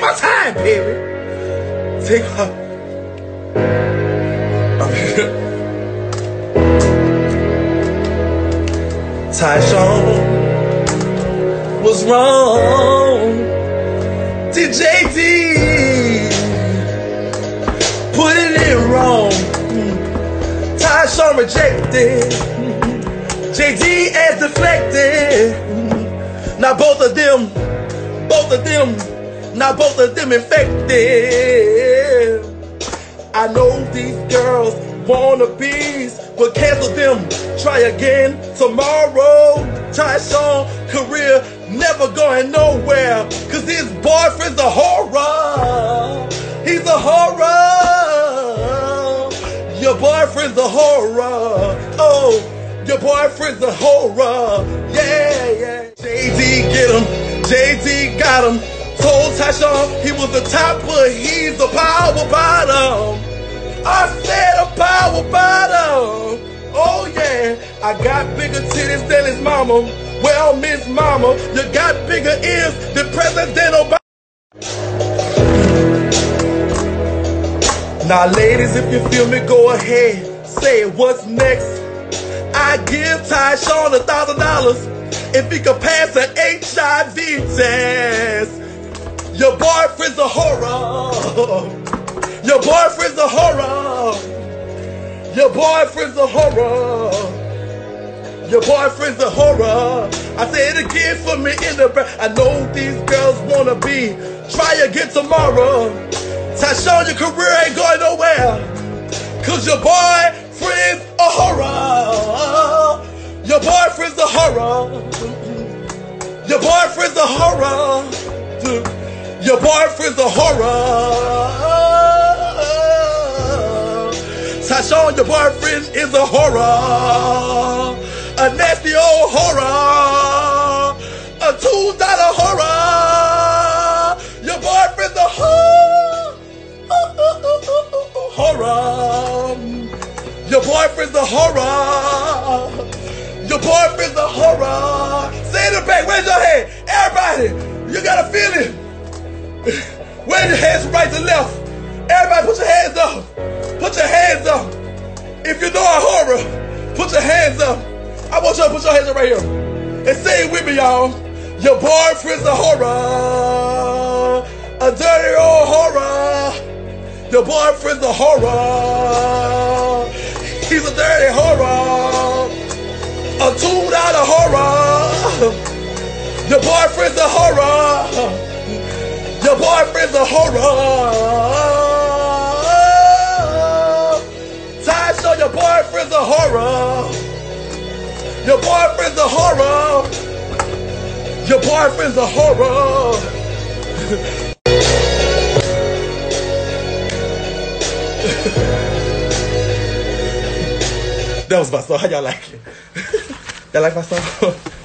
Take my time, baby. Take my. Tyshawn was wrong. TJD put it in wrong. Tyshawn rejected. JD as deflected. Now both of them, both of them, now both of them infected. I know these girls wanna bees, but cancel them. Try again tomorrow. Tyshawn career never going nowhere, cause his boyfriend's a horror. He's a horror. Your boyfriend's a horror. Oh, your boyfriend's a horror. Yeah, yeah. JD get him. JD got him. Tyshawn he was the top, but he's the power bottom. I said a power bottom. Oh yeah, I got bigger titties than his mama. Well, Miss Mama, you got bigger ears than President Obama. Now, ladies, if you feel me, go ahead. Say what's next. I give Tyshawn a thousand dollars if he could pass an HIV test. Your boyfriend's a horror. Your boyfriend's a horror. Your boyfriend's a horror. Your boyfriend's a horror. I say it again for me in the back. I know these girls wanna be. Try again tomorrow. Tyshawn, your career ain't going nowhere. Cause your boyfriend's a horror. Your boyfriend's a horror. Your boyfriend's a horror. Your boyfriend's a horror. Tyshawn, your boyfriend is a horror. A nasty old horror. A two dollar horror. Your boyfriend's a horror. Horror. Your boyfriend's a horror. Your boyfriend's a horror. Say it in the back. Raise your hand. Everybody, you gotta feel it. Wave your hands right to left. Everybody put your hands up. Put your hands up. If you know a horror, put your hands up. I want y'all to put your hands up right here. And say it with me, y'all. Your boyfriend's a horror. A dirty old horror. Your boyfriend's a horror. He's a dirty horror. A two dollar horror. Your boyfriend's a horror. Your boyfriend's a horror. Tyshawn your boyfriend's a horror. Your boyfriend's a horror. Your boyfriend's a horror. that was my song. How y'all like it? y'all like my song?